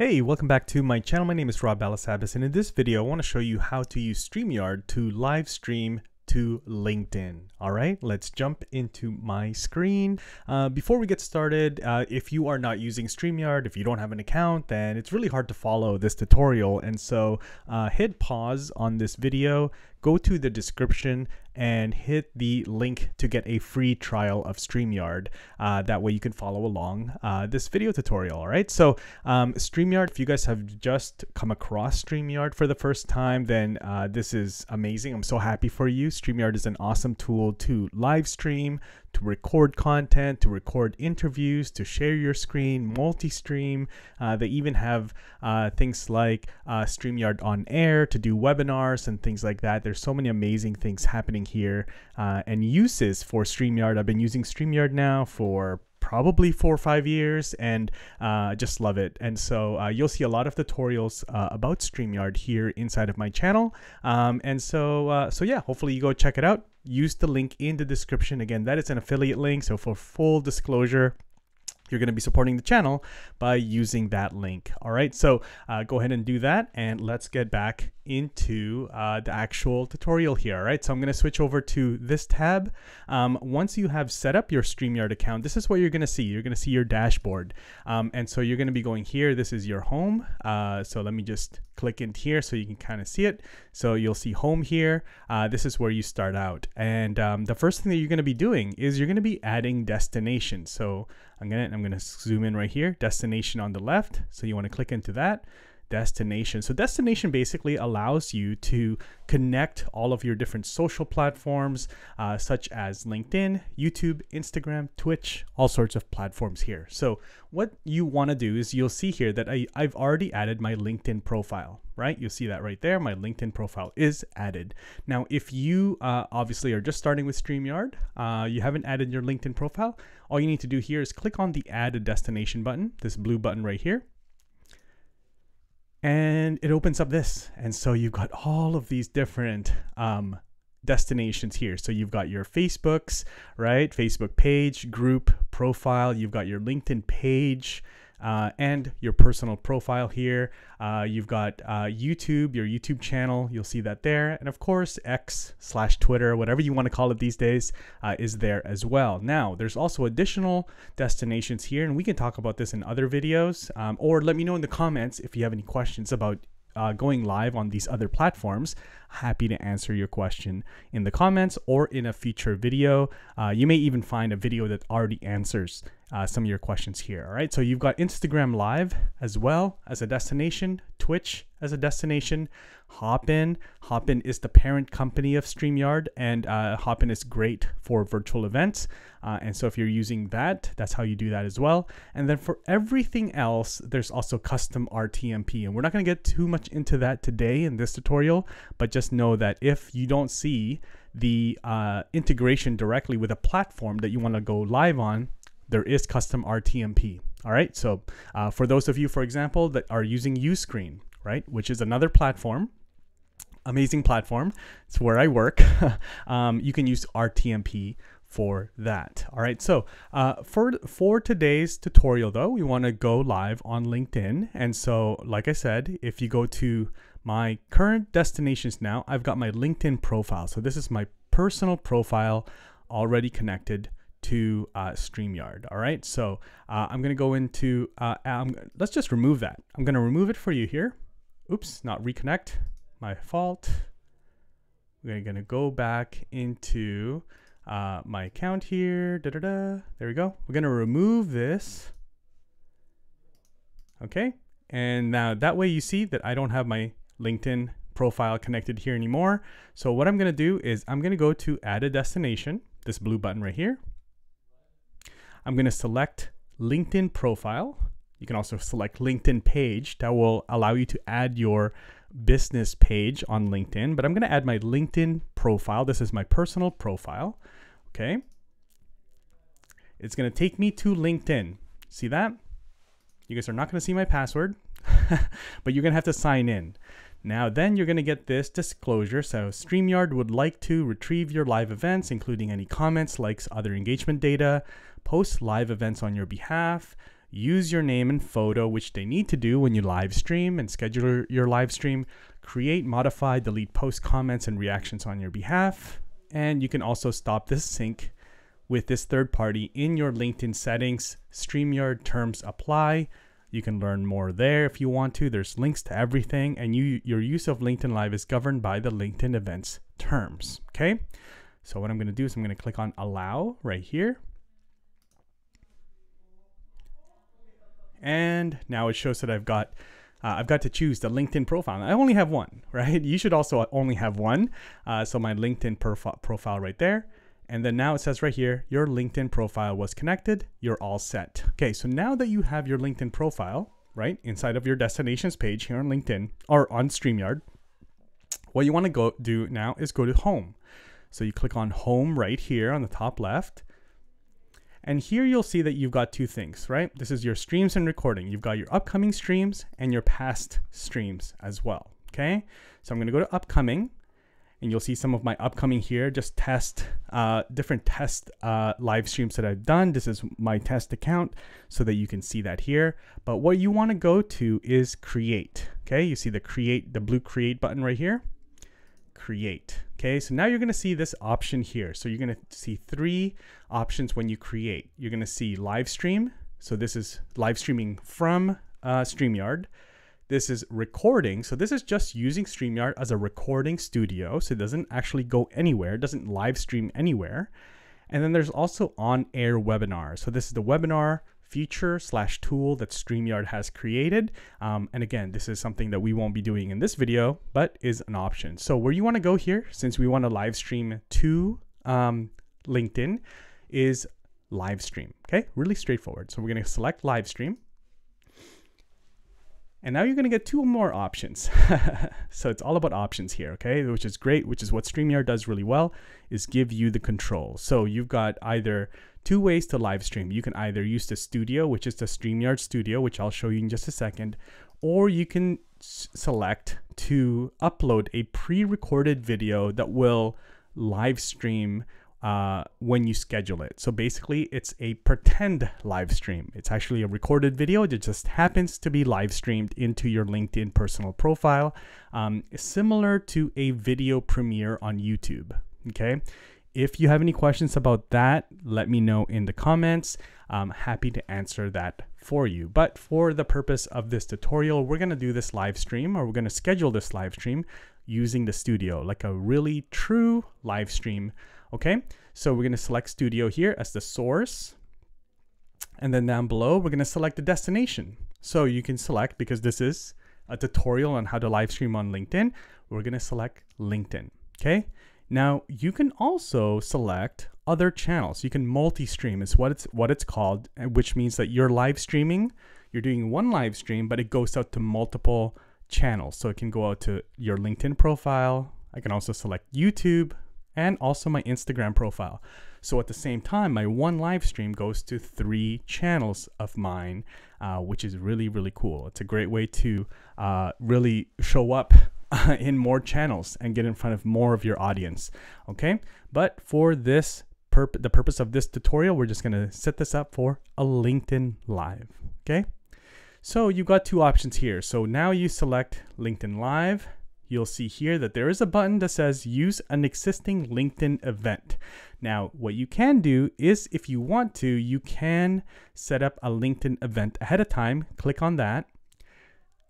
Hey, welcome back to my channel. My name is Rob Balasabas, and in this video, I want to show you how to use StreamYard to live stream to LinkedIn. All right, let's jump into my screen. Uh, before we get started, uh, if you are not using StreamYard, if you don't have an account, then it's really hard to follow this tutorial. And so uh, hit pause on this video, go to the description and hit the link to get a free trial of StreamYard. Uh, that way you can follow along uh, this video tutorial. All right. So um, StreamYard, if you guys have just come across StreamYard for the first time, then uh, this is amazing. I'm so happy for you. StreamYard is an awesome tool to live stream, to record content, to record interviews, to share your screen, multi-stream. Uh, they even have uh, things like uh, StreamYard on air to do webinars and things like that. There's so many amazing things happening here uh, and uses for StreamYard. I've been using StreamYard now for probably four or five years and uh, just love it. And so uh, you'll see a lot of tutorials uh, about StreamYard here inside of my channel. Um, and so, uh, so yeah, hopefully you go check it out. Use the link in the description. Again, that is an affiliate link. So for full disclosure, you're going to be supporting the channel by using that link. All right, so uh, go ahead and do that and let's get back into uh, the actual tutorial here. All right, so I'm going to switch over to this tab. Um, once you have set up your StreamYard account, this is what you're going to see. You're going to see your dashboard. Um, and so you're going to be going here. This is your home. Uh, so let me just click in here so you can kind of see it. So you'll see home here. Uh, this is where you start out. And um, the first thing that you're going to be doing is you're going to be adding destinations. So I'm gonna I'm gonna zoom in right here, destination on the left. So you want to click into that destination. So destination basically allows you to connect all of your different social platforms, uh, such as LinkedIn, YouTube, Instagram, Twitch, all sorts of platforms here. So what you want to do is you'll see here that I, I've already added my LinkedIn profile, right? You'll see that right there. My LinkedIn profile is added. Now, if you uh, obviously are just starting with StreamYard, uh, you haven't added your LinkedIn profile, all you need to do here is click on the add a destination button, this blue button right here and it opens up this. And so you've got all of these different um, destinations here. So you've got your Facebooks, right? Facebook page, group, profile. You've got your LinkedIn page uh, and your personal profile here. Uh, you've got uh, YouTube, your YouTube channel. You'll see that there. And of course, X slash Twitter, whatever you want to call it these days, uh, is there as well. Now, there's also additional destinations here, and we can talk about this in other videos. Um, or let me know in the comments if you have any questions about uh, going live on these other platforms, happy to answer your question in the comments or in a future video. Uh, you may even find a video that already answers uh, some of your questions here. All right, so you've got Instagram Live as well as a destination, Twitch as a destination, Hopin. Hopin is the parent company of StreamYard, and uh, Hopin is great for virtual events. Uh, and so if you're using that, that's how you do that as well. And then for everything else, there's also custom RTMP. And we're not going to get too much into that today in this tutorial, but just know that if you don't see the uh, integration directly with a platform that you want to go live on, there is custom RTMP. All right. So uh, for those of you, for example, that are using Uscreen, right, which is another platform, amazing platform. It's where I work. um, you can use RTMP for that. All right. So uh, for for today's tutorial, though, we want to go live on LinkedIn. And so, like I said, if you go to my current destinations now, I've got my LinkedIn profile. So this is my personal profile already connected to uh, StreamYard. All right, so uh, I'm gonna go into, uh, um, let's just remove that. I'm gonna remove it for you here. Oops, not reconnect, my fault. We're gonna go back into uh, my account here, da -da -da. there we go. We're gonna remove this. Okay, and now that way you see that I don't have my LinkedIn profile connected here anymore. So what I'm gonna do is I'm gonna go to add a destination, this blue button right here. I'm going to select LinkedIn profile. You can also select LinkedIn page. That will allow you to add your business page on LinkedIn. But I'm going to add my LinkedIn profile. This is my personal profile. Okay. It's going to take me to LinkedIn. See that? You guys are not going to see my password, but you're going to have to sign in. Now, then you're going to get this disclosure. So, StreamYard would like to retrieve your live events, including any comments, likes, other engagement data, post live events on your behalf, use your name and photo, which they need to do when you live stream and schedule your live stream, create, modify, delete post comments and reactions on your behalf. And you can also stop this sync with this third party in your LinkedIn settings. StreamYard terms apply. You can learn more there if you want to. There's links to everything, and you your use of LinkedIn Live is governed by the LinkedIn events terms. Okay. So what I'm going to do is I'm going to click on allow right here. And now it shows that I've got uh, I've got to choose the LinkedIn profile. I only have one, right? You should also only have one. Uh, so my LinkedIn profi- profile right there. And then now it says right here, your LinkedIn profile was connected. You're all set. Okay, so now that you have your LinkedIn profile, right, inside of your destinations page here on LinkedIn or on StreamYard, what you want to go do now is go to home. So you click on home right here on the top left. And here you'll see that you've got two things, right? This is your streams and recording. You've got your upcoming streams and your past streams as well. Okay. So I'm going to go to upcoming and you'll see some of my upcoming here, just test, uh, different test uh, live streams that I've done. This is my test account so that you can see that here. But what you want to go to is create. Okay. You see the create, the blue create button right here create. Okay, so now you're gonna see this option here. So you're gonna see three options when you create. You're gonna see live stream. So this is live streaming from uh, StreamYard. This is recording. So this is just using StreamYard as a recording studio. So it doesn't actually go anywhere, it doesn't live stream anywhere. And then there's also on air webinar. So this is the webinar feature slash tool that StreamYard has created. Um, and again, this is something that we won't be doing in this video, but is an option. So where you want to go here, since we want to live stream to um, LinkedIn, is live stream. Okay, really straightforward. So we're going to select live stream. And now you're going to get two more options. so it's all about options here, okay? Which is great, which is what StreamYard does really well, is give you the control. So you've got either two ways to live stream. You can either use the studio, which is the StreamYard studio, which I'll show you in just a second, or you can select to upload a pre-recorded video that will live stream uh, when you schedule it. So basically, it's a pretend live stream. It's actually a recorded video that just happens to be live streamed into your LinkedIn personal profile, um, similar to a video premiere on YouTube. Okay. If you have any questions about that, let me know in the comments. I'm happy to answer that for you. But for the purpose of this tutorial, we're going to do this live stream or we're going to schedule this live stream using the studio, like a really true live stream. Okay, so we're going to select studio here as the source. And then down below, we're going to select the destination. So you can select, because this is a tutorial on how to live stream on LinkedIn, we're going to select LinkedIn. Okay. Now you can also select other channels. You can multi-stream is what it's what it's called, eh, which means that you're live streaming, you're doing one live stream, but it goes out to multiple channels. So it can go out to your LinkedIn profile. I can also select YouTube and also my Instagram profile. So at the same time, my one live stream goes to three channels of mine, uh, which is really, really cool. It's a great way to uh, really show up in more channels and get in front of more of your audience. Okay, but for this purpose, the purpose of this tutorial, we're just gonna set this up for a LinkedIn Live. Okay, so you've got two options here. So now you select LinkedIn Live. You'll see here that there is a button that says use an existing LinkedIn event. Now, what you can do is if you want to, you can set up a LinkedIn event ahead of time. Click on that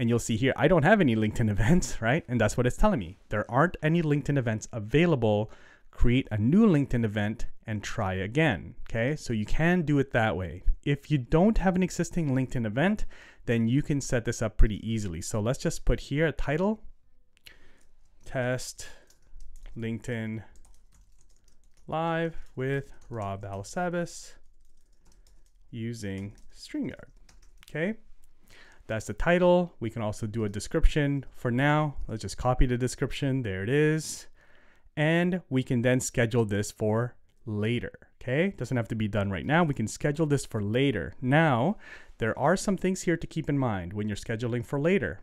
and you'll see here, I don't have any LinkedIn events, right? And that's what it's telling me. There aren't any LinkedIn events available. Create a new LinkedIn event and try again. Okay, so you can do it that way. If you don't have an existing LinkedIn event, then you can set this up pretty easily. So let's just put here a title test LinkedIn live with Rob Balasabas using StreamYard. Okay. That's the title. We can also do a description for now. Let's just copy the description. There it is. And we can then schedule this for later. Okay, doesn't have to be done right now. We can schedule this for later. Now, there are some things here to keep in mind when you're scheduling for later.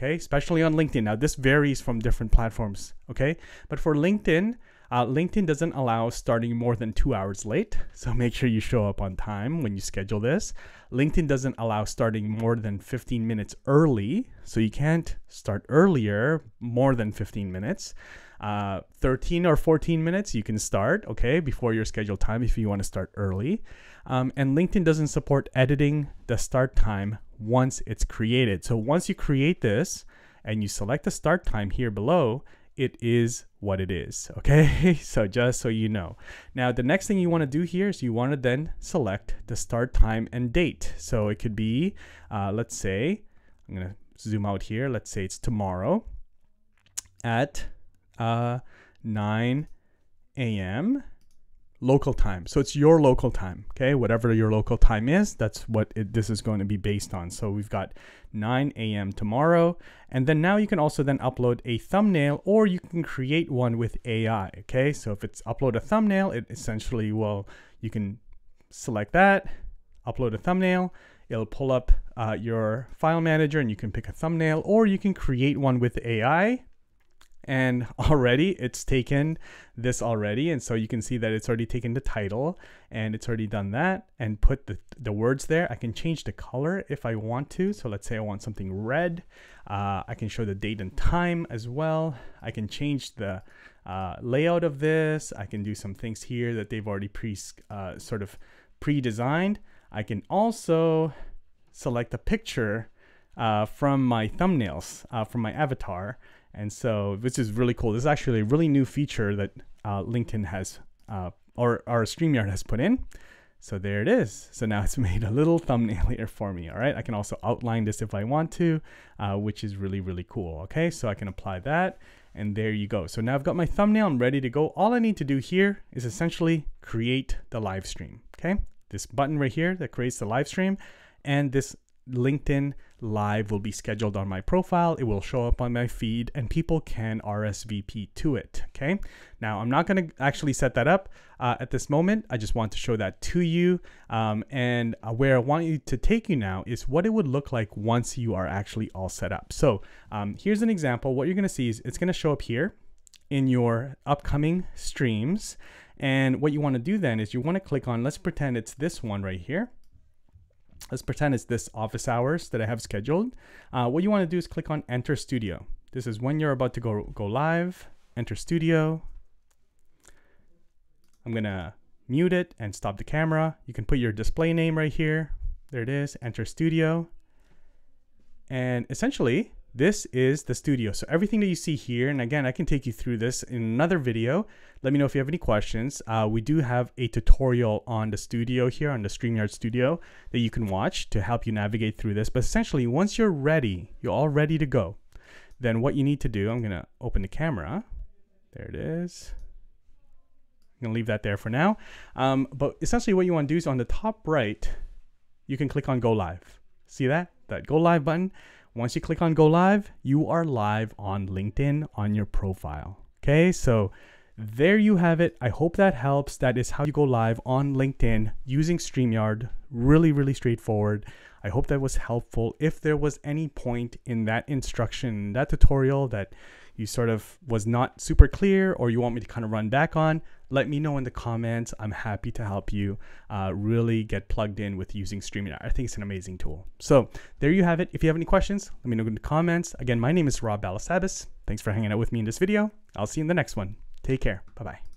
Okay, especially on LinkedIn. Now, this varies from different platforms. Okay, but for LinkedIn, Uh, LinkedIn doesn't allow starting more than two hours late, so make sure you show up on time when you schedule this. LinkedIn doesn't allow starting more than 15 minutes early, so you can't start earlier more than 15 minutes. Uh, 13 or 14 minutes you can start, okay, before your scheduled time if you want to start early. Um, and LinkedIn doesn't support editing the start time once it's created. So once you create this and you select the start time here below, it is what it is. Okay, so just so you know. Now, the next thing you want to do here is you want to then select the start time and date. So it could be, uh, let's say, I'm to zoom out here. Let's say it's tomorrow at uh, 9 a.m local time. So it's your local time, okay? Whatever your local time is, that's what it, this is going to be based on. So we've got 9 a.m. tomorrow. And then now you can also then upload a thumbnail or you can create one with AI, okay? So if it's upload a thumbnail, it essentially will, you can select that, upload a thumbnail, it'll pull up uh, your file manager and you can pick a thumbnail or you can create one with AI and already it's taken this already and so you can see that it's already taken the title and it's already done that and put the, the words there. I can change the color if I want to. So let's say I want something red. Uh, I can show the date and time as well. I can change the uh, layout of this. I can do some things here that they've already pre uh, sort of pre-designed. I can also select a picture uh, from my thumbnails uh, from my avatar and so this is really cool. This is actually a really new feature that uh, LinkedIn has, uh, or our StreamYard has put in. So there it is. So now it's made a little thumbnail here for me. All right. I can also outline this if I want to, uh, which is really, really cool. Okay. So I can apply that and there you go. So now I've got my thumbnail. I'm ready to go. All I need to do here is essentially create the live stream. Okay. This button right here that creates the live stream and this LinkedIn Live will be scheduled on my profile. It will show up on my feed and people can RSVP to it. Okay. Now, I'm not going to actually set that up uh, at this moment. I just want to show that to you. Um, and uh, where I want you to take you now is what it would look like once you are actually all set up. So um, here's an example. What you're going to see is it's going to show up here in your upcoming streams. And what you want to do then is you want to click on, let's pretend it's this one right here let's pretend it's this office hours that I have scheduled. Uh, what you want to do is click on enter studio. This is when you're about to go, go live, enter studio. I'm going to mute it and stop the camera. You can put your display name right here. There it is, enter studio. And essentially this is the studio. So everything that you see here, and again, I can take you through this in another video. Let me know if you have any questions. Uh, we do have a tutorial on the studio here, on the StreamYard studio that you can watch to help you navigate through this. But essentially, once you're ready, you're all ready to go, then what you need to do, I'm gonna open the camera. There it is. I'm gonna leave that there for now. Um, but essentially what you wanna do is on the top right, you can click on go live. See that? That go live button once you click on go live, you are live on LinkedIn on your profile. Okay, so there you have it. I hope that helps. That is how you go live on LinkedIn using StreamYard. Really, really straightforward. I hope that was helpful. If there was any point in that instruction, that tutorial that you sort of was not super clear or you want me to kind of run back on, let me know in the comments. I'm happy to help you uh, really get plugged in with using StreamYard. I think it's an amazing tool. So there you have it. If you have any questions, let me know in the comments. Again, my name is Rob Balasabas. Thanks for hanging out with me in this video. I'll see you in the next one. Take care. Bye-bye.